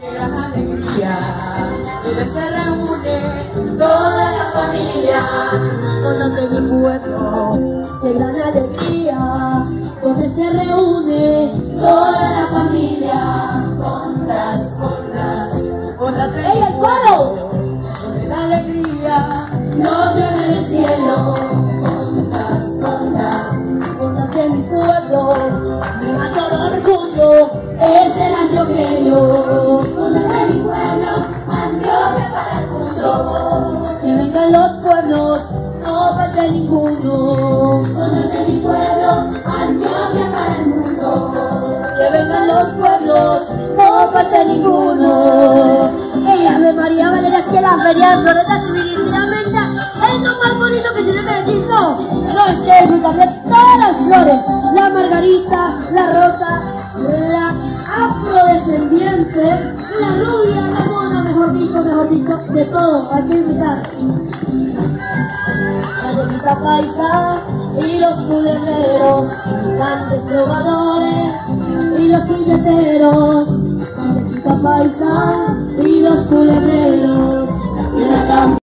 Qué gran alegría, donde se reúne toda la familia. Donde mi pueblo, qué gran alegría, donde se reúne Toda la familia, ondas, ondas en ¡Ey, el coro! Donde la alegría nos llena el cielo. De mi pueblo, mi mayor orgullo es el antioqueño. Para el mundo. Que vengan los pueblos, no falte ninguno. De mi pueblo, Antioquia para el mundo. Que vengan los pueblos, no falte ninguno. Ey, Ave María Valeria, es que la feria de flores definitivamente es lo más bonito que tiene Medellín, no. No es que disfrutar de todas las flores, la margarita, la rosa, de todo, aquí está. La bonita paisa y los culebreros, grandes trovadores y los billeteros. La bonita paisa y los culebreros.